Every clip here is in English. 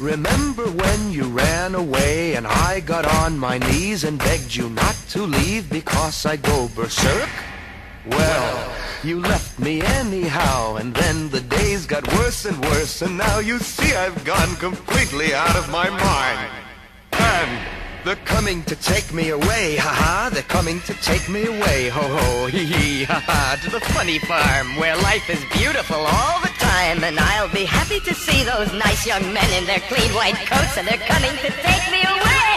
Remember when you ran away and I got on my knees and begged you not to leave because I'd go berserk? Well, you left me anyhow and then the days got worse and worse and now you see I've gone completely out of my mind. And they're coming to take me away, ha-ha, they're coming to take me away, ho-ho, hee-hee, ha-ha, to the funny farm where life is beautiful all the time. And I'll be happy to see those nice young men in their clean white coats and they're coming to take me away!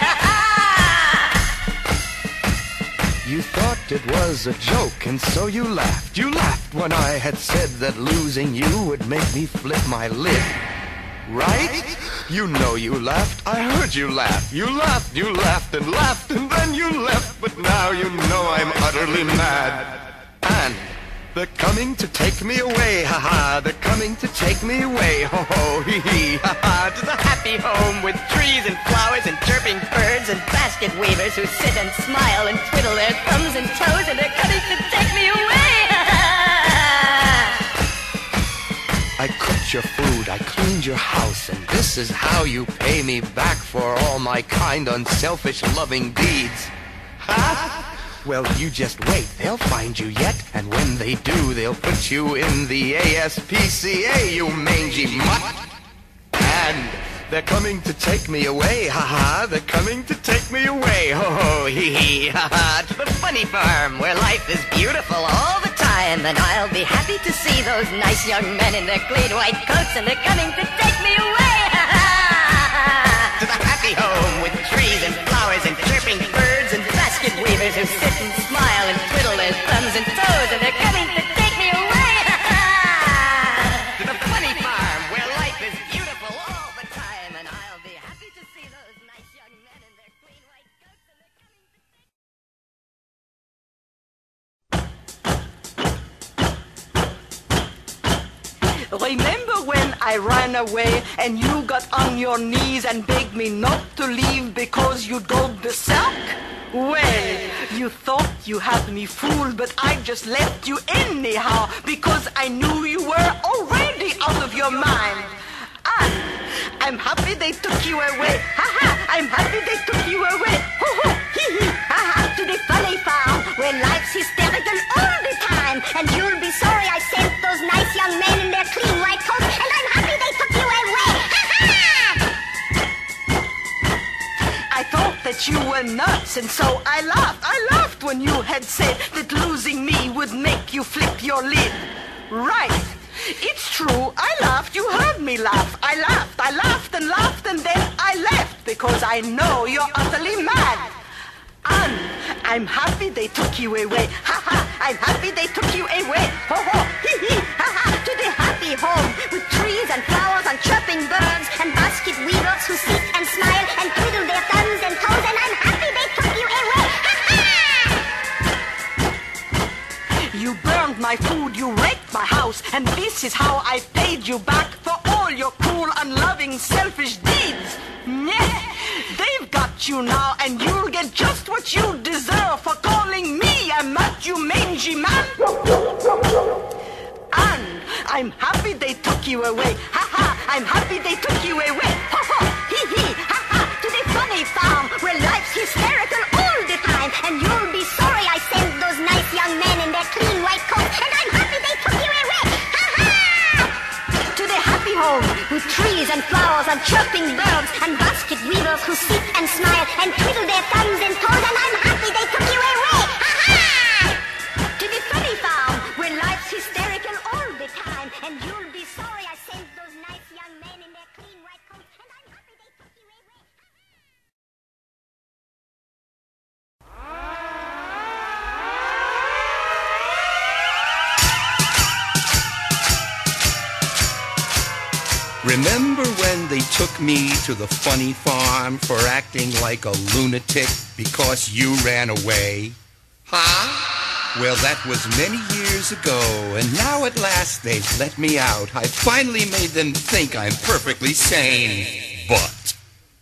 You thought it was a joke and so you laughed. You laughed when I had said that losing you would make me flip my lid. Right? You know you laughed. I heard you laugh. You laughed, you laughed and laughed and then you left. But now you know I'm utterly mad. They're coming to take me away, ha ha. They're coming to take me away, ho ho, hee hee, ha ha. To the happy home with trees and flowers and chirping birds and basket weavers who sit and smile and twiddle their thumbs and toes and they're coming to take me away, ha ha. I cooked your food, I cleaned your house, and this is how you pay me back for all my kind, unselfish, loving deeds. Well, you just wait, they'll find you yet, and when they do, they'll put you in the ASPCA, you mangy mutt. And they're coming to take me away, ha ha, they're coming to take me away, ho ho, hee hee, ha ha, to the funny farm where life is beautiful all the time. And I'll be happy to see those nice young men in their clean white coats, and they're coming to take me away, ha ha, to the happy home with trees and flowers and chirping birds and who sit and smile and twiddle their thumbs and toes, and they're coming to take me away, to the funny farm where life is beautiful all the time. And I'll be happy to see those nice young men in their clean white coats, and they're coming to take Remember when I ran away and you got on your knees and begged me not to leave because you'd go berserk? Well, you thought you had me fooled, but I just left you anyhow because I knew you were already out of your mind. And I'm happy they took you away. Ha ha! I'm happy they took you away. Ho ho! Hee hee! Ha ha! To the funny farm where life's hysterical all the time. And you'll that you were nuts, and so I laughed. I laughed when you had said that losing me would make you flip your lid. Right. It's true. I laughed. You heard me laugh. I laughed. I laughed and laughed, and then I left because I know you're utterly mad. And I'm happy they took you away. Ha ha! I'm happy they took you away. Ho ho! Hee hee! Ha ha! To the happy home with trees and flowers and chirping birds and basket weavers who sit and smile and twiddle their thumbs You burned my food, you raped my house, and this is how I paid you back for all your cruel, unloving, selfish deeds. Yeah, they've got you now, and you'll get just what you deserve for calling me a mutt, you mangy man. And I'm happy they took you away. Ha ha! I'm happy they took you away. With trees and flowers and chirping birds and basket weavers who sit and smile and twiddle their thumbs and toes. And I'm happy they took you away. Remember when they took me to the funny farm for acting like a lunatic because you ran away? Huh? Well, that was many years ago, and now at last they've let me out. I finally made them think I'm perfectly sane.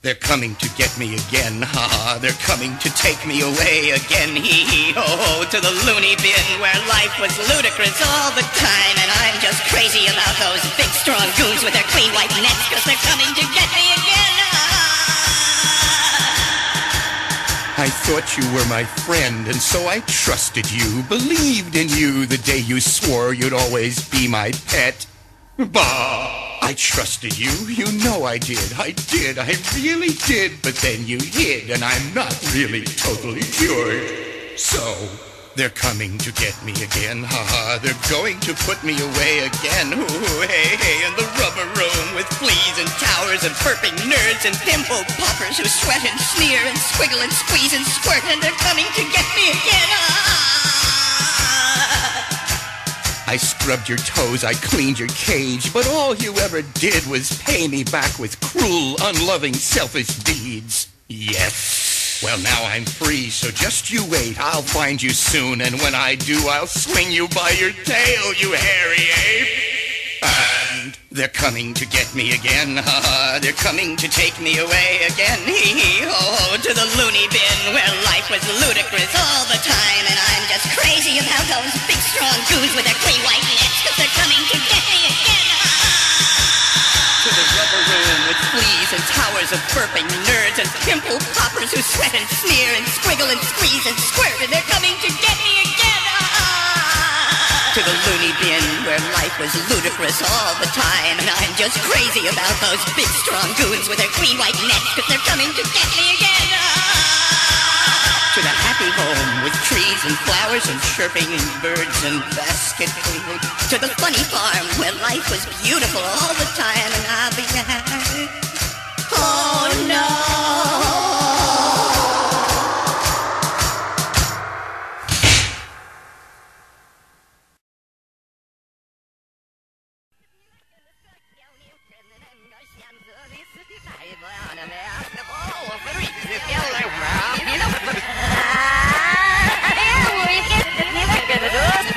They're coming to get me again, ha! They're coming to take me away again, hee hee ho ho! To the loony bin where life was ludicrous all the time, and I'm just crazy about those big strong goons with their clean white nets, cause they're coming to get me again, ha! I thought you were my friend, and so I trusted you, believed in you the day you swore you'd always be my pet. Bah! I trusted you. You know I did. I did. I really did. But then you hid, and I'm not really totally cured. So, they're coming to get me again. Ha ha. They're going to put me away again. Ooh, hey, hey, in the rubber room with fleas and towers and burping nerds and pimple poppers who sweat and sneer and squiggle and squeeze and squirt, and they're coming to get me again. Ah! I scrubbed your toes, I cleaned your cage, but all you ever did was pay me back with cruel, unloving, selfish deeds. Yes. Well, now I'm free, so just you wait. I'll find you soon, and when I do, I'll swing you by your tail, you hairy ape. And they're coming to get me again. Uh, they're coming to take me away again. Hee hee ho to the loony bin where life was ludicrous all the time. And I'm just crazy about those big strong goons with their gray white nets because they're coming to get me again. To the rubber room with fleas and towers of burping nerds and pimple poppers who sweat and sneer and squiggle and squeeze and squirt. And they're coming to get me again. To the loony bin where life was ludicrous all the time. And I'm just crazy about those big strong goons with their green white nets because they're coming to get me again. Ah! To the happy home with trees and flowers and chirping birds and basket. To the funny farm where life was beautiful all the time. And I'll be there. Oh no!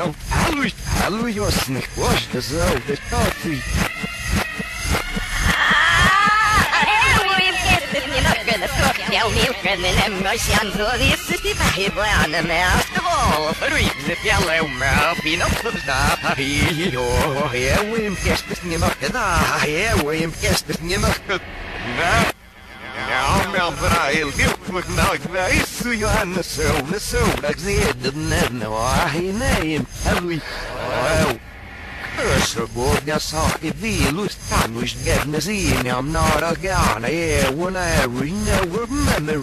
och Halloj, halloj, jag snäck, vars det så det tar fri. Jouw milken en emmersian voor die city bij banen met de wol. Verriep de fjellen maar pinop op de stap. Hier, hier, Wim, kerst is niet meer gedaan. Hier, Wim, kerst is niet meer gedaan. Ja, mijn vrouw, heel nou, ik weet hoe je aan de zo, de zo, dat zie je dat net nou, hij neemt. Hallo, Сегодня сахи вилус тануш бедназиням нарагана, е, вона, вина, вимемер.